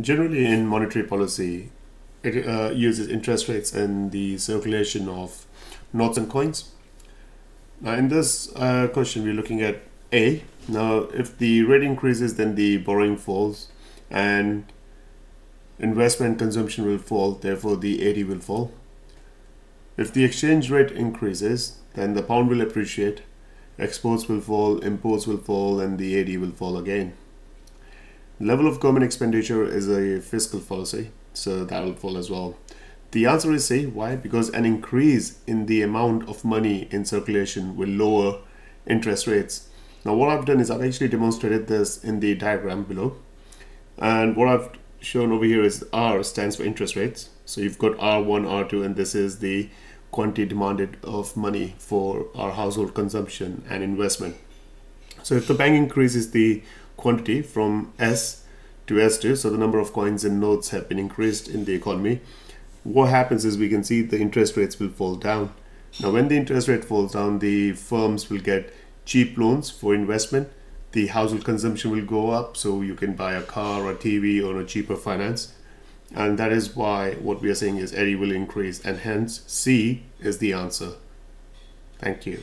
Generally, in monetary policy, it uh, uses interest rates and the circulation of notes and coins. Now, in this uh, question, we're looking at A. Now, if the rate increases, then the borrowing falls, and investment consumption will fall, therefore, the AD will fall. If the exchange rate increases, then the pound will appreciate, exports will fall, imports will fall, and the AD will fall again. Level of government expenditure is a fiscal policy, so that will fall as well. The answer is C. Why? Because an increase in the amount of money in circulation will lower interest rates. Now, what I've done is I've actually demonstrated this in the diagram below. And what I've shown over here is R stands for interest rates. So you've got R1, R2, and this is the quantity demanded of money for our household consumption and investment. So if the bank increases the quantity from S to S2, so the number of coins and notes have been increased in the economy, what happens is we can see the interest rates will fall down. Now, when the interest rate falls down, the firms will get cheap loans for investment. The household consumption will go up, so you can buy a car or a TV on a cheaper finance. And that is why what we are saying is AD will increase, and hence C is the answer. Thank you.